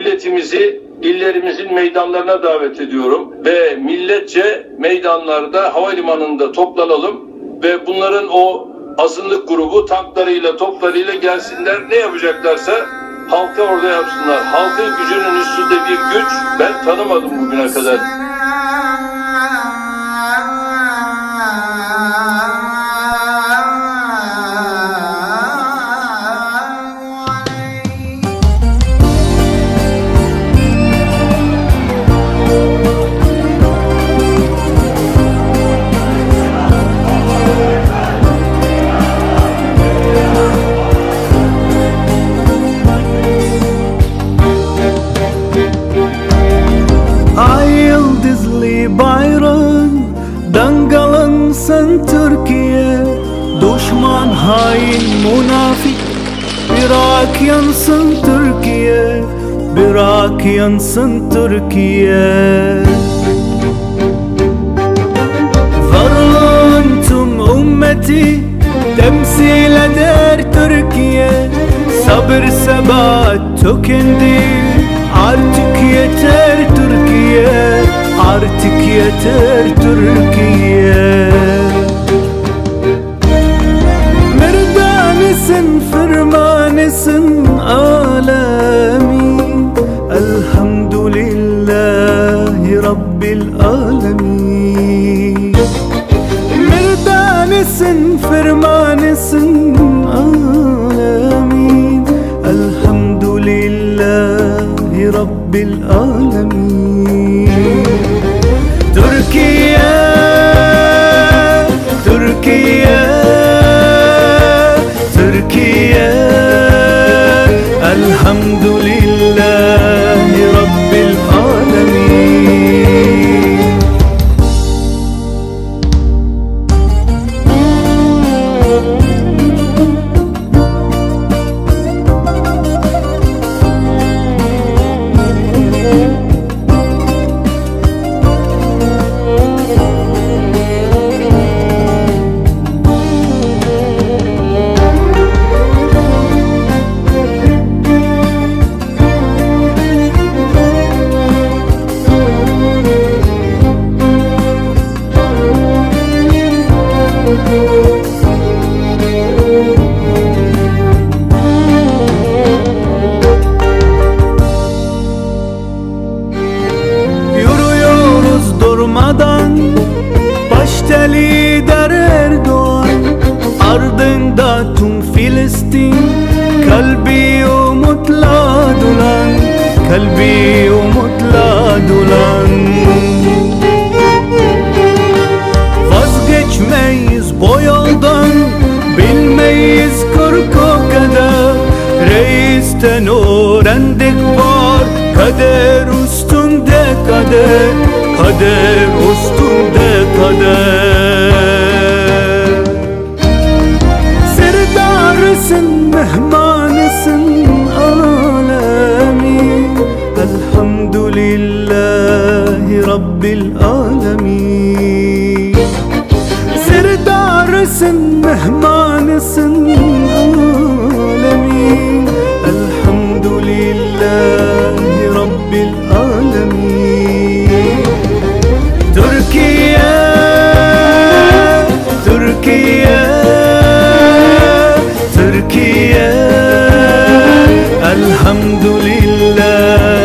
Hepinizi illerimizin meydanlarına davet ediyorum ve milletçe meydanlarda havalimanında toplanalım ve bunların o azınlık grubu tanklarıyla toplarıyla gelsinler ne yapacaklarsa halka orada yapsınlar. Halkın gücünün üstünde bir güç ben tanımadım bugüne kadar. Yıldızlı bayrağın Dangalansın Türkiye. Düşman hain münafik Bırak yansın Türkiye. Bırak yansın Türkiye. Varlığın tüm ümmeti Temsil eder Türkiye. Sabır sebat tükendi Artık yeter Artık yeter Türkiye Merdanesin firmanesin alemin Elhamdülillahi Rabbil alemin Merdanesin firmanesin alemin Elhamdülillahi Rabbil alemin تركيا تركيا تركيا. الحمد لله. Lider Erdoğan. Ardında tüm Filistin Kalbi umutla dolan Kalbi umutla dolan Vazgeçmeyiz bu yoldan Bilmeyiz korku kadar. Reisten öğrendik var Kader üstünde kader. Kader üstünde رب العالمين. سردار عرس مهمان سن الحمد لله رب العالمين. تركيا تركيا تركيا. الحمد لله